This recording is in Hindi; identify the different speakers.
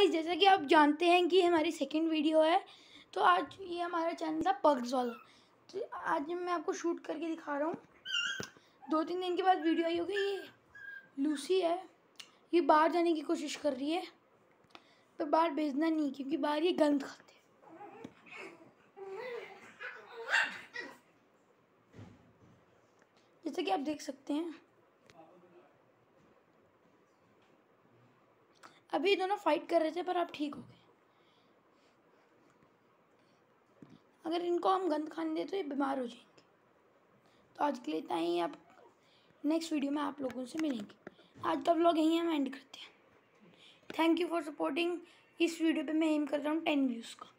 Speaker 1: गाइस, जैसा कि आप जानते हैं कि हमारी सेकंड वीडियो है तो आज ये हमारा चैनल था पग्स वाला तो आज मैं आपको शूट करके दिखा रहा हूँ। दो तीन दिन के बाद वीडियो आई होगी, ये लूसी है। ये बाहर जाने की कोशिश कर रही है, पर बाहर भेजना नहीं, क्योंकि बाहर ये गंद खाते जैसे कि आप देख सकते हैं अभी दोनों फाइट कर रहे थे, पर आप ठीक हो गए। अगर इनको हम गंद खाने दें तो ये बीमार हो जाएँगे। तो आज के लिए इतना ही, आप नेक्स्ट वीडियो में आप लोगों से मिलेंगे। आज का लोग यहीं हम एंड करते हैं। थैंक यू फॉर सपोर्टिंग इस वीडियो पे मैं एम कर रहा हूँ टेन व्यूज़ का।